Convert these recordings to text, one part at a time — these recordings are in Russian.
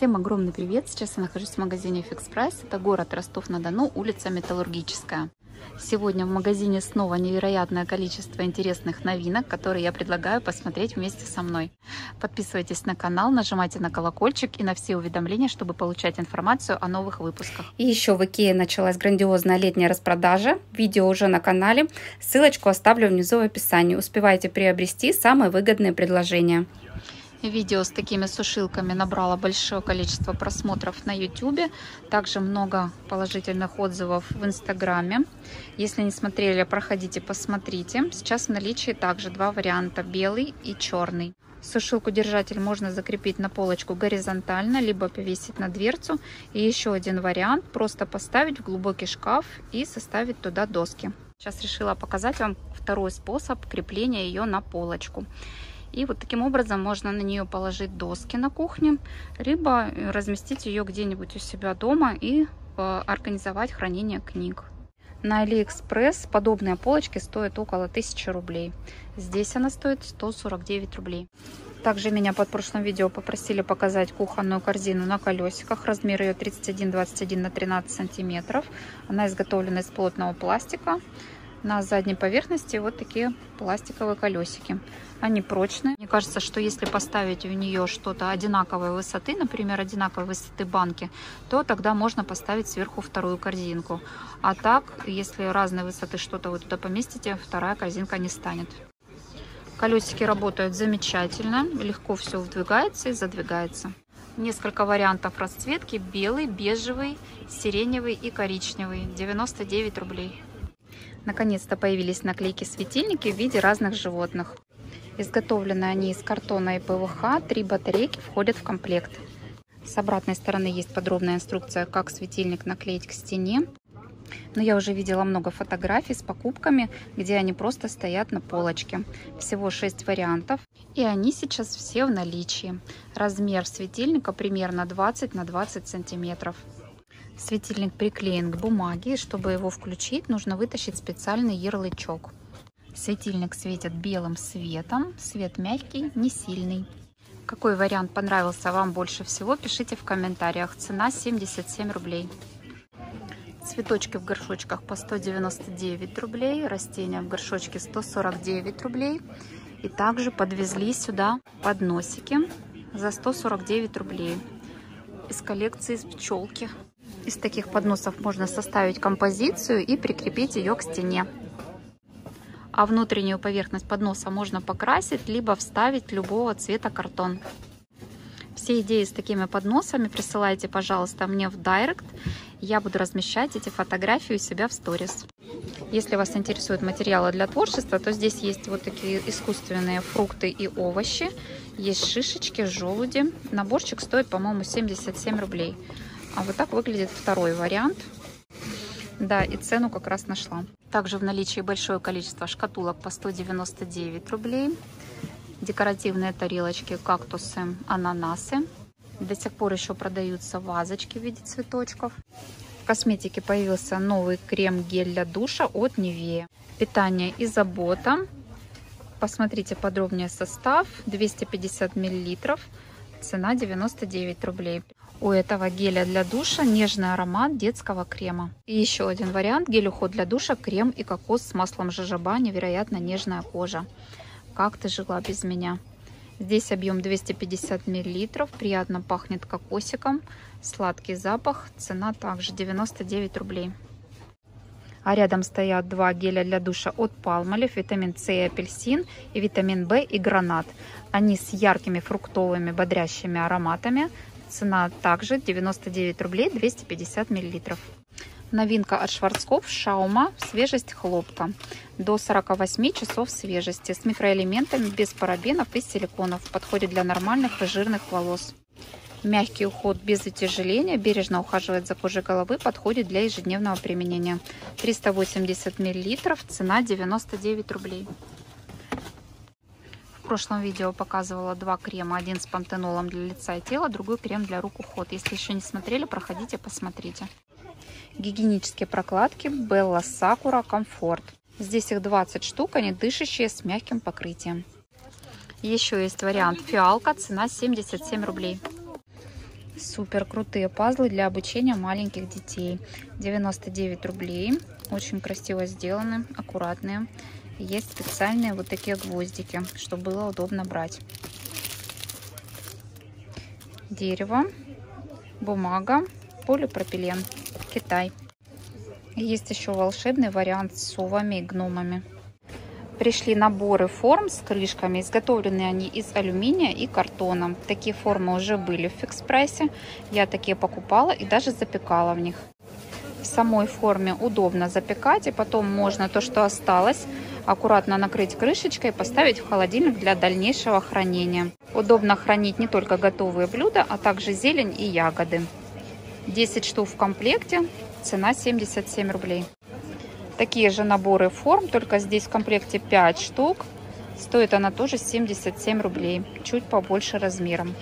Всем огромный привет! Сейчас я нахожусь в магазине Fix Price. Это город Ростов-на-Дону, улица Металлургическая. Сегодня в магазине снова невероятное количество интересных новинок, которые я предлагаю посмотреть вместе со мной. Подписывайтесь на канал, нажимайте на колокольчик и на все уведомления, чтобы получать информацию о новых выпусках. И еще в Икее началась грандиозная летняя распродажа. Видео уже на канале. Ссылочку оставлю внизу в описании. Успевайте приобрести самые выгодные предложения. Видео с такими сушилками набрало большое количество просмотров на YouTube. Также много положительных отзывов в Инстаграме. Если не смотрели, проходите, посмотрите. Сейчас в наличии также два варианта, белый и черный. Сушилку-держатель можно закрепить на полочку горизонтально, либо повесить на дверцу. И еще один вариант, просто поставить в глубокий шкаф и составить туда доски. Сейчас решила показать вам второй способ крепления ее на полочку. И вот таким образом можно на нее положить доски на кухне, либо разместить ее где-нибудь у себя дома и э, организовать хранение книг. На Алиэкспресс подобные полочки стоят около 1000 рублей. Здесь она стоит 149 рублей. Также меня под прошлым видео попросили показать кухонную корзину на колесиках. Размер ее 31-21 на 13 сантиметров. Она изготовлена из плотного пластика. На задней поверхности вот такие пластиковые колесики. Они прочные. Мне кажется, что если поставить в нее что-то одинаковой высоты, например, одинаковой высоты банки, то тогда можно поставить сверху вторую корзинку. А так, если разной высоты что-то вы туда поместите, вторая корзинка не станет. Колесики работают замечательно, легко все вдвигается и задвигается. Несколько вариантов расцветки. Белый, бежевый, сиреневый и коричневый. 99 рублей. Наконец-то появились наклейки-светильники в виде разных животных. Изготовлены они из картона и ПВХ. Три батарейки входят в комплект. С обратной стороны есть подробная инструкция, как светильник наклеить к стене. Но я уже видела много фотографий с покупками, где они просто стоят на полочке. Всего 6 вариантов. И они сейчас все в наличии. Размер светильника примерно 20 на 20 сантиметров. Светильник приклеен к бумаге, чтобы его включить, нужно вытащить специальный ярлычок. Светильник светит белым светом, свет мягкий, не сильный. Какой вариант понравился вам больше всего, пишите в комментариях. Цена 77 рублей. Цветочки в горшочках по 199 рублей, растения в горшочке 149 рублей. И также подвезли сюда подносики за 149 рублей из коллекции из пчелки. Из таких подносов можно составить композицию и прикрепить ее к стене. А внутреннюю поверхность подноса можно покрасить, либо вставить любого цвета картон. Все идеи с такими подносами присылайте, пожалуйста, мне в директ. Я буду размещать эти фотографии у себя в сторис. Если вас интересуют материалы для творчества, то здесь есть вот такие искусственные фрукты и овощи. Есть шишечки, желуди. Наборчик стоит, по-моему, 77 рублей. А вот так выглядит второй вариант. Да, и цену как раз нашла. Также в наличии большое количество шкатулок по 199 рублей. Декоративные тарелочки, кактусы, ананасы. До сих пор еще продаются вазочки в виде цветочков. В косметике появился новый крем-гель для душа от Nivea. Питание и забота. Посмотрите подробнее состав. 250 миллилитров. Цена 99 рублей. У этого геля для душа нежный аромат детского крема. И еще один вариант. Гель-уход для душа, крем и кокос с маслом жожоба. Невероятно нежная кожа. Как ты жила без меня? Здесь объем 250 мл. Приятно пахнет кокосиком. Сладкий запах. Цена также 99 рублей. А рядом стоят два геля для душа от Palmolive, витамин С и апельсин, и витамин В и гранат. Они с яркими фруктовыми бодрящими ароматами. Цена также 99 рублей 250 миллилитров. Новинка от Шварцкопф Шаума свежесть хлопка до 48 часов свежести с микроэлементами без парабенов и силиконов. Подходит для нормальных и жирных волос. Мягкий уход без утяжеления, бережно ухаживает за кожей головы, подходит для ежедневного применения. 380 мл, цена 99 рублей прошлом видео показывала два крема. Один с пантенолом для лица и тела, другой крем для рук уход. Если еще не смотрели, проходите, посмотрите. Гигиенические прокладки Bella Sakura Comfort. Здесь их 20 штук, они дышащие с мягким покрытием. Еще есть вариант фиалка, цена 77 рублей. Супер крутые пазлы для обучения маленьких детей. 99 рублей. Очень красиво сделаны, аккуратные. Есть специальные вот такие гвоздики, чтобы было удобно брать. Дерево, бумага, полипропилен, Китай. Есть еще волшебный вариант с совами и гномами. Пришли наборы форм с крышками. Изготовлены они из алюминия и картона. Такие формы уже были в фикс прайсе. Я такие покупала и даже запекала в них. В самой форме удобно запекать. И потом можно то, что осталось, аккуратно накрыть крышечкой и поставить в холодильник для дальнейшего хранения. Удобно хранить не только готовые блюда, а также зелень и ягоды. 10 штук в комплекте, цена 77 рублей. Такие же наборы форм, только здесь в комплекте 5 штук. Стоит она тоже 77 рублей, чуть побольше размером.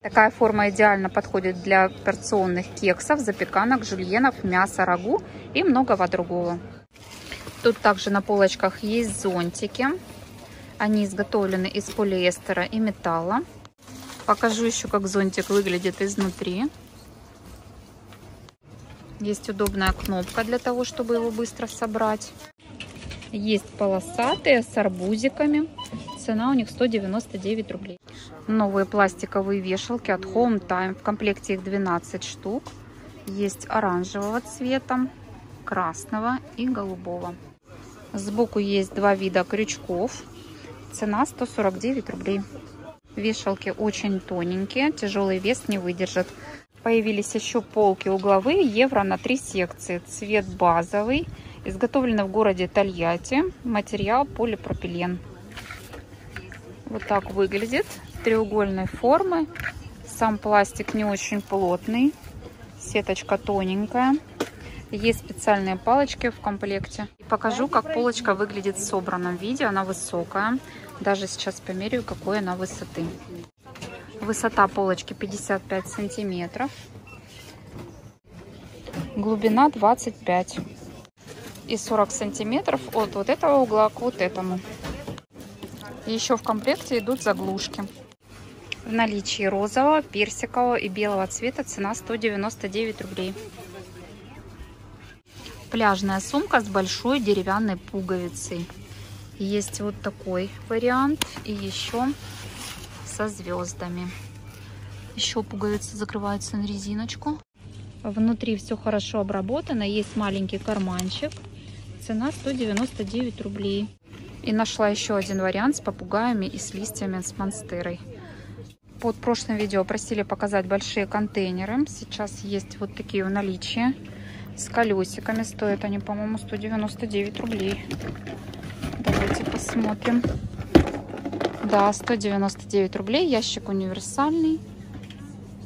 Такая форма идеально подходит для порционных кексов, запеканок, жульенов, мяса, рагу и многого другого. Тут также на полочках есть зонтики. Они изготовлены из полиэстера и металла. Покажу еще, как зонтик выглядит изнутри. Есть удобная кнопка для того, чтобы его быстро собрать. Есть полосатые с арбузиками. Цена у них 199 рублей. Новые пластиковые вешалки от Home Time. В комплекте их 12 штук. Есть оранжевого цвета, красного и голубого. Сбоку есть два вида крючков. Цена 149 рублей. Вешалки очень тоненькие, тяжелый вес не выдержит. Появились еще полки угловые, евро на три секции. Цвет базовый, изготовлено в городе Тольятти. Материал полипропилен. Вот так выглядит. Треугольной формы. Сам пластик не очень плотный. Сеточка тоненькая. Есть специальные палочки в комплекте. И покажу, как полочка выглядит в собранном виде. Она высокая. Даже сейчас померяю, какой она высоты. Высота полочки 55 сантиметров. Глубина 25. И 40 сантиметров от вот этого угла к вот этому. Еще в комплекте идут заглушки. В наличии розового, персикового и белого цвета цена 199 рублей. Пляжная сумка с большой деревянной пуговицей. Есть вот такой вариант. И еще со звездами. Еще пуговицы закрываются на резиночку. Внутри все хорошо обработано. Есть маленький карманчик. Цена 199 рублей. И нашла еще один вариант с попугаями и с листьями с монстерой. Под прошлым видео просили показать большие контейнеры. Сейчас есть вот такие в наличии. С колесиками. Стоят они, по-моему, 199 рублей. Давайте посмотрим. Да, 199 рублей. Ящик универсальный.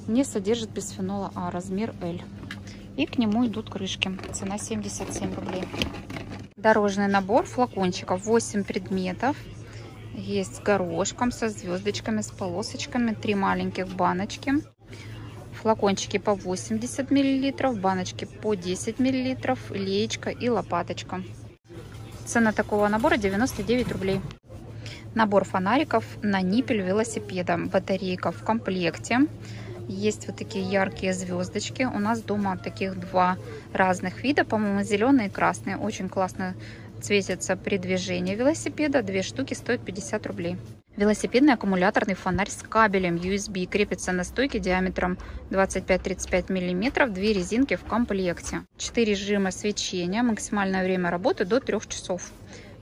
Не содержит бисфенола А, размер L. И к нему идут крышки. Цена 77 рублей. Дорожный набор флакончиков. 8 предметов. Есть с горошком, со звездочками, с полосочками. Три маленьких баночки. Флакончики по 80 мл, баночки по 10 мл, леечка и лопаточка. Цена такого набора 99 рублей. Набор фонариков на ниппель велосипеда. Батарейка в комплекте. Есть вот такие яркие звездочки. У нас дома таких два разных вида. По-моему, зеленые и красные. Очень классно светятся при движении велосипеда. Две штуки стоят 50 рублей. Велосипедный аккумуляторный фонарь с кабелем USB крепится на стойке диаметром 25-35 мм. Две резинки в комплекте. 4 режима свечения. Максимальное время работы до 3 часов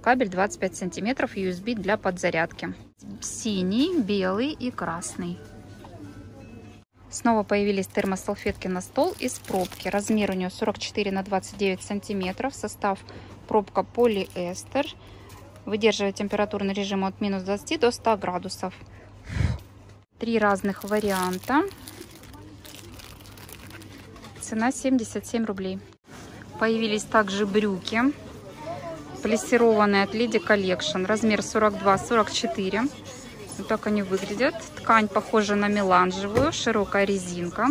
кабель 25 сантиметров USB для подзарядки. Синий, белый и красный. Снова появились термосалфетки на стол из пробки. Размер у нее 44 на 29 сантиметров. Состав пробка полиэстер. Выдерживает температурный режим от минус 20 до 100 градусов. Три разных варианта. Цена 77 рублей. Появились также брюки Плессированные от Lady Collection. Размер 42-44. Вот так они выглядят. Ткань похожа на меланжевую. Широкая резинка.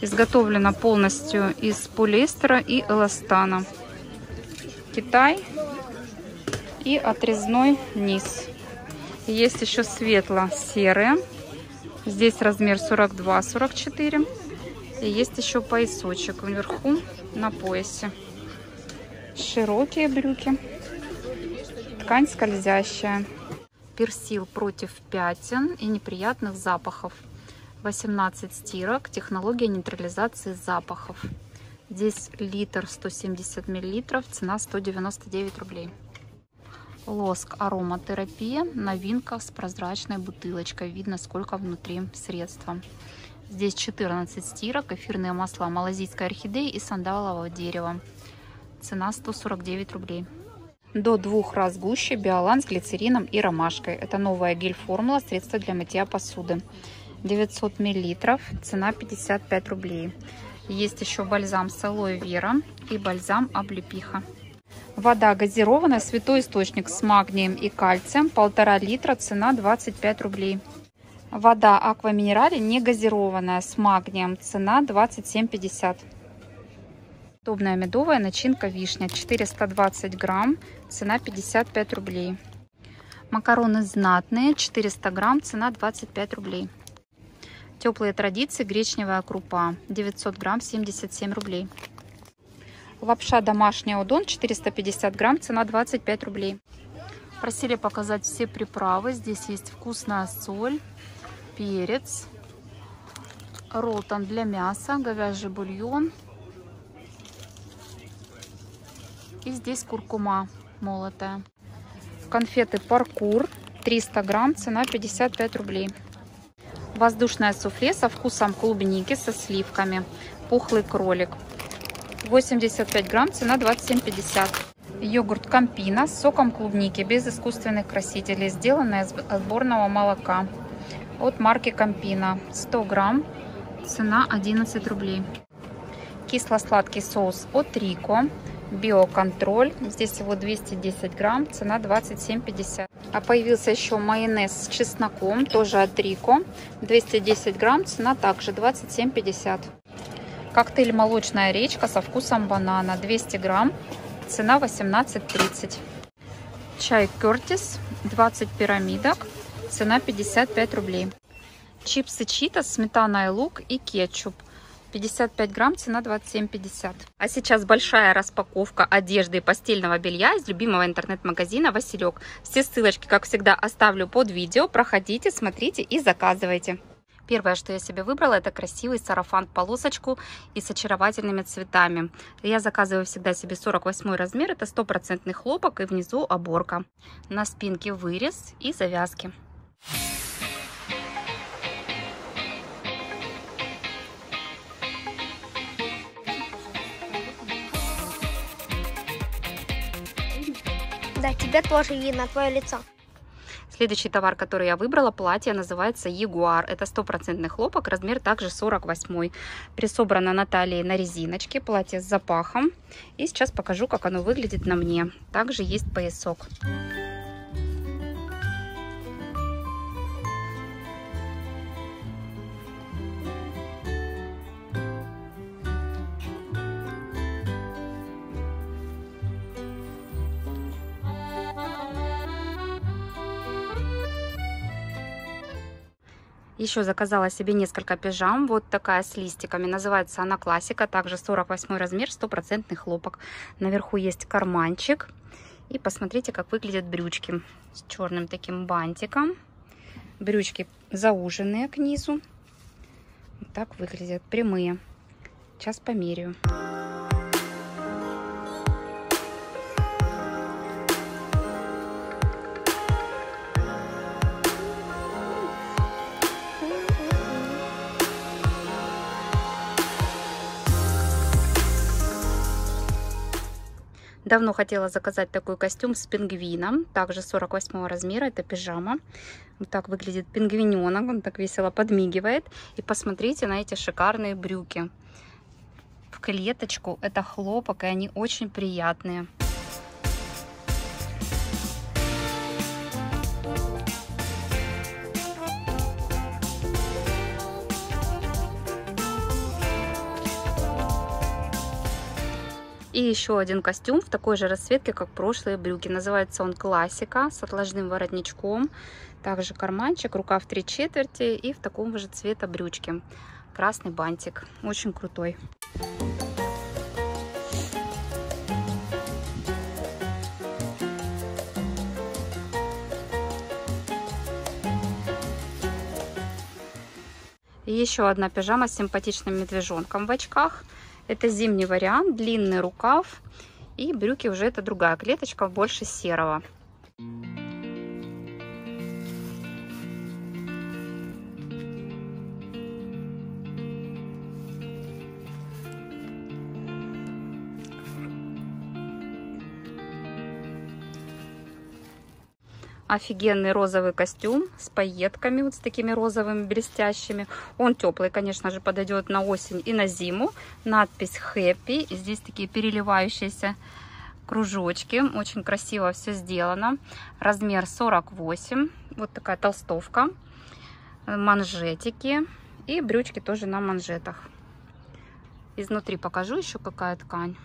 Изготовлена полностью из полиэстера и эластана. Китай. И отрезной низ. Есть еще светло-серые. Здесь размер 42-44. И есть еще поясочек вверху на поясе. Широкие брюки. Ткань скользящая. Персил против пятен и неприятных запахов. 18 стирок. Технология нейтрализации запахов. Здесь литр 170 миллилитров. Цена 199 рублей. Лоск ароматерапия. Новинка с прозрачной бутылочкой. Видно, сколько внутри средства. Здесь 14 стирок, эфирные масла малазийской орхидеи и сандалового дерева. Цена 149 рублей. До двух раз гуще биолан с глицерином и ромашкой. Это новая гель-формула, средство для мытья посуды. 900 миллилитров, цена 55 рублей. Есть еще бальзам с алоэ вера и бальзам облепиха. Вода газированная, святой источник с магнием и кальцием, полтора литра, цена 25 рублей. Вода Аква Минерале не газированная с магнием. Цена 27,50. Удобная медовая начинка вишня. 420 грамм. Цена 55 рублей. Макароны знатные. 400 грамм. Цена 25 рублей. Теплые традиции. Гречневая крупа. 900 грамм. 77 рублей. Лапша домашняя удон. 450 грамм. Цена 25 рублей. Просили показать все приправы. Здесь есть вкусная соль перец, ролтон для мяса, говяжий бульон. И здесь куркума молотая. Конфеты паркур 300 грамм, цена 55 рублей. Воздушное суфле со вкусом клубники со сливками. Пухлый кролик. 85 грамм, цена 27,50. Йогурт Кампина с соком клубники, без искусственных красителей, сделанный из отборного молока от марки Кампина. 100 грамм, цена 11 рублей. Кисло-сладкий соус от Рико. Биоконтроль. Здесь всего 210 грамм, цена 27,50. А появился еще майонез с чесноком, тоже от Рико. 210 грамм, цена также 27,50. Коктейль молочная речка со вкусом банана. 200 грамм, цена 18,30. Чай Кертис, 20 пирамидок, Цена 55 рублей. Чипсы Читос, сметана и лук и кетчуп. 55 грамм, цена 27,50. А сейчас большая распаковка одежды и постельного белья из любимого интернет-магазина Василек. Все ссылочки, как всегда, оставлю под видео. Проходите, смотрите и заказывайте. Первое, что я себе выбрала, это красивый сарафан в полосочку и с очаровательными цветами. Я заказываю всегда себе 48 размер, это стопроцентный хлопок и внизу оборка. На спинке вырез и завязки. Да, тебе тоже видно твое лицо. Следующий товар, который я выбрала, платье, называется Ягуар. Это стопроцентный хлопок, размер также 48. Присобрано на талии на резиночке, платье с запахом. И сейчас покажу, как оно выглядит на мне. Также есть поясок. Еще заказала себе несколько пижам. Вот такая с листиками. Называется она классика. Также 48 размер, стопроцентный хлопок. Наверху есть карманчик. И посмотрите, как выглядят брючки. С черным таким бантиком. Брючки зауженные к низу. Вот так выглядят. Прямые. Сейчас померяю. Давно хотела заказать такой костюм с пингвином. Также 48 размера. Это пижама. Вот так выглядит пингвиненок. Он так весело подмигивает. И посмотрите на эти шикарные брюки. В клеточку. Это хлопок. И они очень приятные. И еще один костюм в такой же расцветке, как прошлые брюки. Называется он классика с отложным воротничком. Также карманчик, рукав три четверти и в таком же цвета брючки. Красный бантик. Очень крутой. И еще одна пижама с симпатичным медвежонком в очках. Это зимний вариант, длинный рукав. И брюки уже это другая клеточка, больше серого. Офигенный розовый костюм с пайетками, вот с такими розовыми блестящими. Он теплый, конечно же, подойдет на осень и на зиму. Надпись Happy. Здесь такие переливающиеся кружочки. Очень красиво все сделано. Размер 48. Вот такая толстовка. Манжетики. И брючки тоже на манжетах. Изнутри покажу еще какая ткань.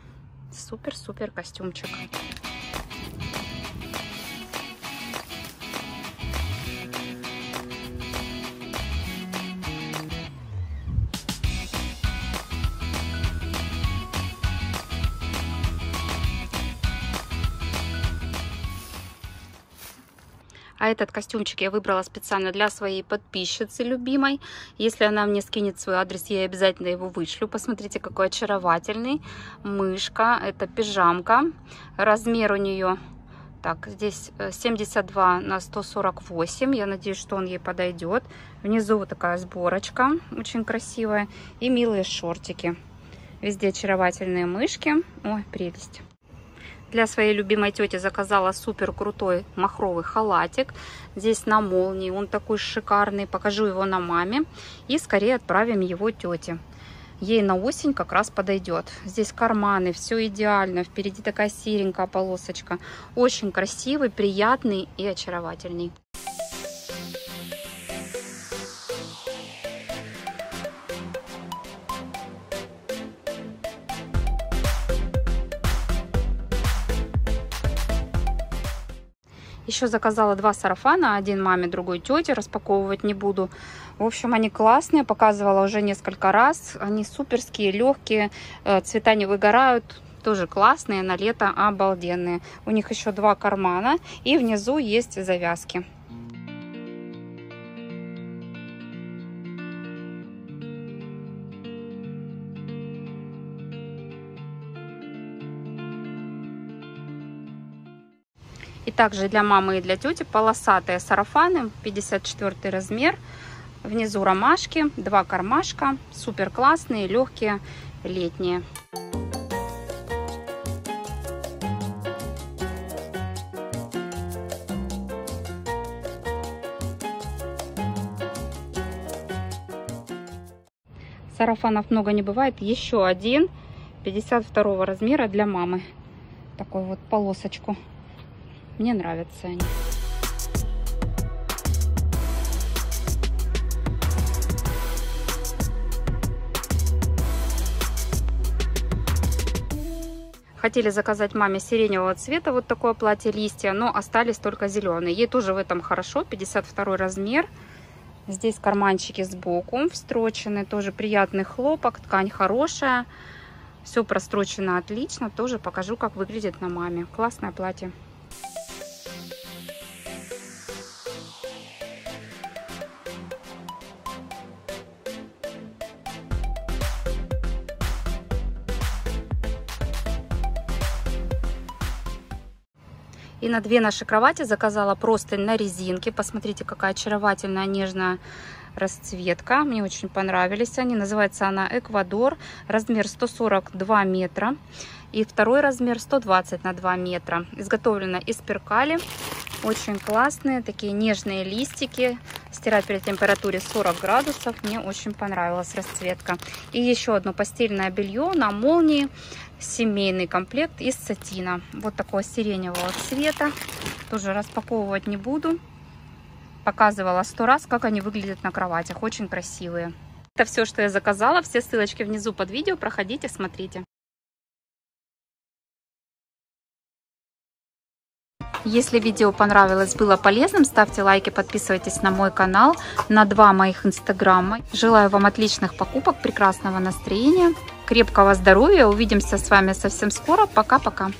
Супер-супер костюмчик. А этот костюмчик я выбрала специально для своей подписчицы любимой. Если она мне скинет свой адрес, я обязательно его вышлю. Посмотрите, какой очаровательный. Мышка, это пижамка. Размер у нее, так, здесь 72 э, на 148. Я надеюсь, что он ей подойдет. Внизу вот такая сборочка, очень красивая. И милые шортики. Везде очаровательные мышки. Ой, прелесть. Для своей любимой тети заказала супер крутой махровый халатик. Здесь на молнии. Он такой шикарный. Покажу его на маме. И скорее отправим его тете. Ей на осень как раз подойдет. Здесь карманы, все идеально. Впереди такая серенькая полосочка. Очень красивый, приятный и очаровательный. Еще заказала два сарафана, один маме, другой тете, распаковывать не буду. В общем, они классные, показывала уже несколько раз. Они суперские, легкие, э, цвета не выгорают, тоже классные, на лето обалденные. У них еще два кармана и внизу есть завязки. Также для мамы и для тети полосатые сарафаны, 54 размер. Внизу ромашки, два кармашка, супер классные, легкие, летние. Сарафанов много не бывает. Еще один 52 размера для мамы. Такой вот полосочку. Мне нравятся они. Хотели заказать маме сиреневого цвета вот такое платье листья, но остались только зеленые. Ей тоже в этом хорошо, 52 размер. Здесь карманчики сбоку встрочены, тоже приятный хлопок, ткань хорошая. Все прострочено отлично, тоже покажу, как выглядит на маме. Классное платье. На две наши кровати заказала простынь на резинке. Посмотрите, какая очаровательная нежная расцветка. Мне очень понравились они. Называется она Эквадор. Размер 142 метра. И второй размер 120 на 2 метра. Изготовлена из перкали. Очень классные, такие нежные листики. Стирать при температуре 40 градусов. Мне очень понравилась расцветка. И еще одно постельное белье на молнии семейный комплект из сатина. Вот такого сиреневого цвета. Тоже распаковывать не буду. Показывала сто раз, как они выглядят на кроватях. Очень красивые. Это все, что я заказала. Все ссылочки внизу под видео. Проходите, смотрите. Если видео понравилось, было полезным, ставьте лайки, подписывайтесь на мой канал, на два моих инстаграма. Желаю вам отличных покупок, прекрасного настроения, крепкого здоровья. Увидимся с вами совсем скоро. Пока-пока.